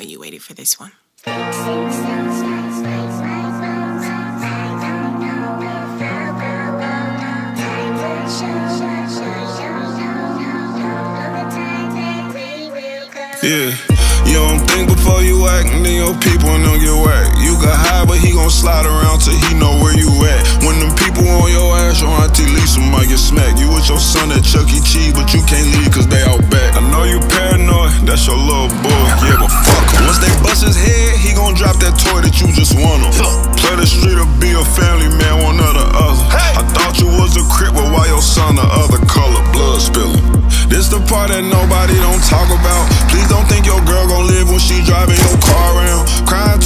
know you waited for this one. Yeah, you don't think before you act, and then your people don't get whacked. You got high, but he gon' slide around till he know where you drop that toy that you just won him. Play the street or be a family man, one or the other. I thought you was a crip, but why your son the other color? Blood spilling. This the part that nobody don't talk about. Please don't think your girl gon' live when she driving your car around. Crying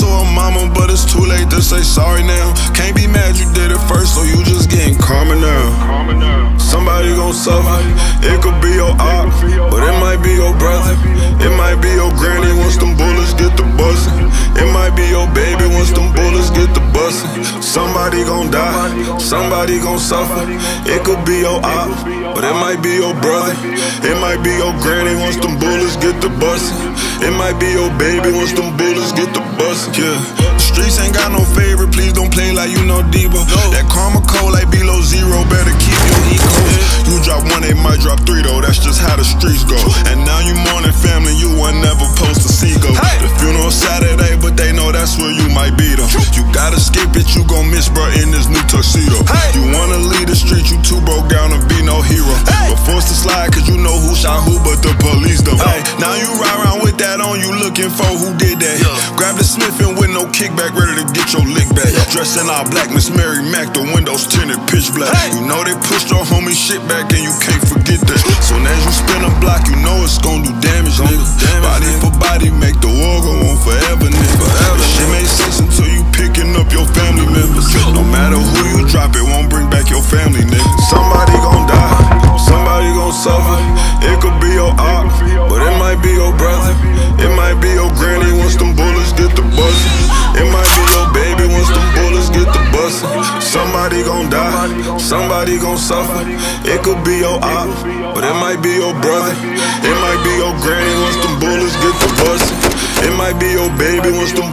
bustin'. Somebody gon' die, somebody gon' suffer. It could be your op, but it might be your brother. It might be your granny once them bullets get the bustin'. It might be your baby once them bullets get the bustin'. Yeah, streets ain't got no favorite. Please don't play like you know Debo. That karma cold like below zero. Better keep miss bro in this new tuxedo. You wanna leave the street, you too broke down to be no hero. But forced to slide cause you know who shot who, but the police though. Hey, now you ride around with that on, you looking for who did that. Grab the Smith and with no kickback, ready to get your lick back. Dressed in all black, Miss Mary Mac, the windows tinted pitch black. You know they pushed your homie shit back and you can't forget that. So as you family, nigga. Somebody gon' die, somebody gon' suffer. It could be your op, but it might be your brother. It might be your granny once them bullets get the buzzing. It might be your baby once them bullets get the buzzing. Somebody gon' die, somebody gon' suffer. It could be your op, but it might be your brother. It might be your granny once them bullets get the buzzing. It might be your baby once them.